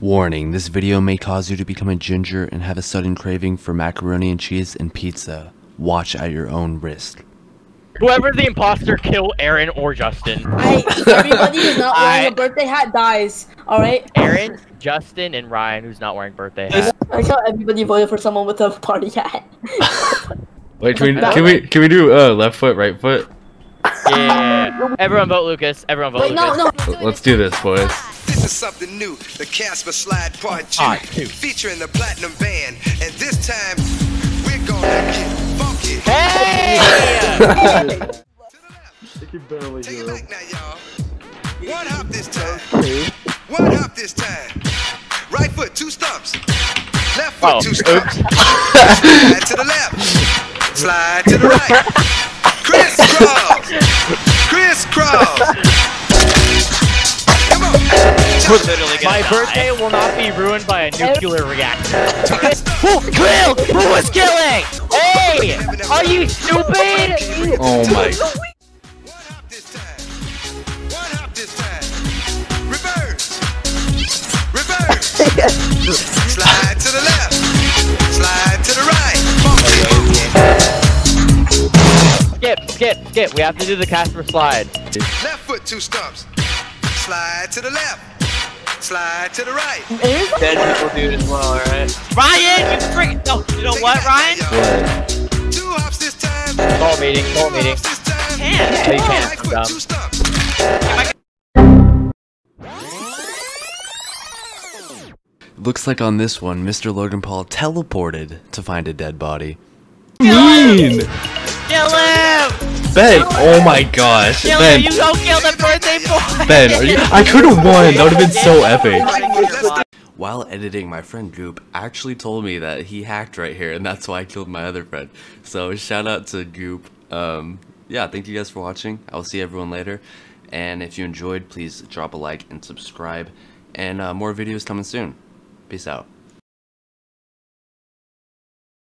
Warning, this video may cause you to become a ginger and have a sudden craving for macaroni and cheese and pizza. Watch at your own risk. Whoever the imposter, kill Aaron or Justin. I, everybody who's not wearing I- a birthday hat dies. All right. Aaron, Justin, and Ryan, who's not wearing birthday hat. I saw everybody voted for someone with a party hat. Wait, can we can we can we do uh left foot, right foot? Yeah. Everyone vote Lucas. Everyone vote Wait, Lucas. no, no. Let's do this, boys. This is something new, the Casper Slide Part 2, Part two. featuring the Platinum Band. And this time, we're gonna get funky. Hey! To the left. Take it back now, y'all. One hop this time. One hop this time. Right foot, two stumps. Left foot, Oh, two stumps. Slide to the left. Slide to the right. Jump. My birthday will not be ruined by a nuclear reactor. Who killed? Who was killing? Hey! Are you stupid? Oh my. One hop this time. One hop this time. Reverse. Reverse. Slide to the left. Slide to the right. Skip, skip, skip. We have to do the Casper slide. Left foot, two stumps. Slide to the left. Slide to the right. Dead people do it as well, alright? Ryan, you freak! No, you know what, Ryan? Two hops this time. Call meeting, call meeting. hops. Can't. No, you can't. I'm dumb. Looks like on this one, Mr. Logan Paul teleported to find a dead body. Mean. Kill him! Ben. Oh my gosh. Kill Ben. him! You don't kill the birthday boy! Ben. Are you? I could have won. That would have been so epic. While editing, my friend Goop actually told me that he hacked right here, and that's why I killed my other friend. So shout out to Goop. Um, yeah, thank you guys for watching. I will see everyone later. And if you enjoyed, please drop a like and subscribe. And uh, more videos coming soon. Peace out.